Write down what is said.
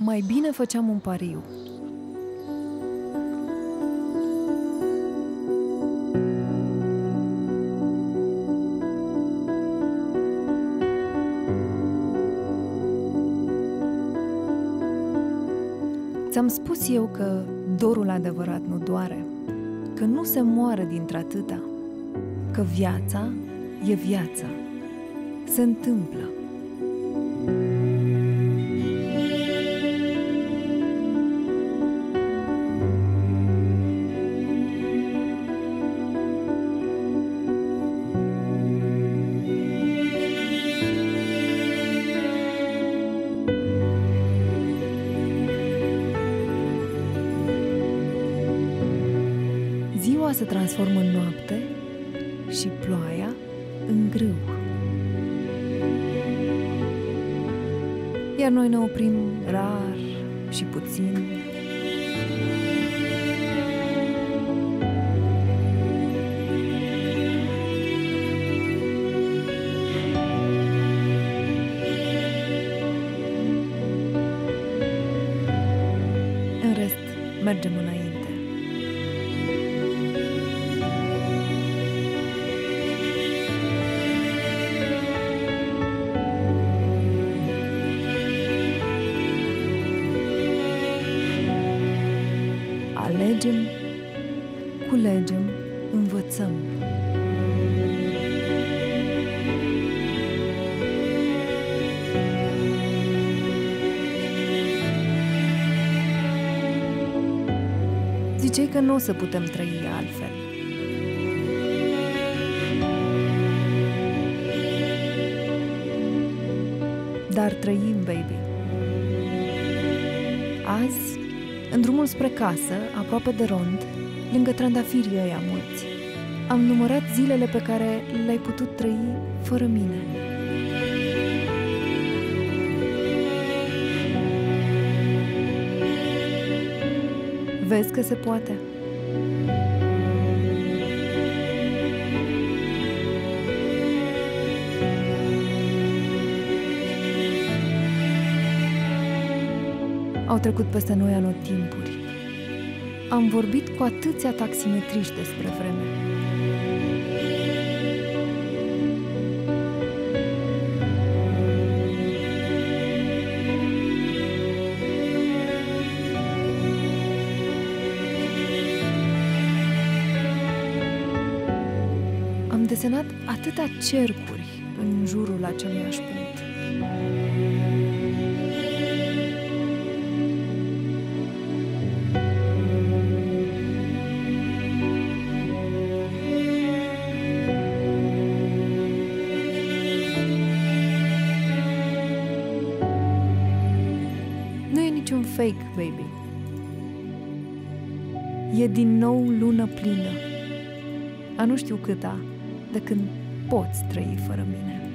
Mai bine făceam un pariu. Ți-am spus eu că dorul adevărat nu doare, că nu se moare dintr-atâta, că viața e viață, se întâmplă. Ziua se transformă în noapte și ploaia în grâu. Iar noi ne oprim rar și puțin. În rest, mergem înainte. Alegem, culegem, învățăm. Ziceai că nu o să putem trăi altfel. Dar trăim, baby. Azi, în drumul spre casă, aproape de rond, lângă trandafirii ăia mulți, am numărat zilele pe care le-ai putut trăi fără mine. Vezi că se poate. Au trecut peste noi anotimpuri. Am vorbit cu atâția taximetriști despre vreme. Am desenat atâtea cercuri în jurul aceluiași punct. Fake, baby. E din nou lună plină. A nu știu câta, de când poți trăi fără mine.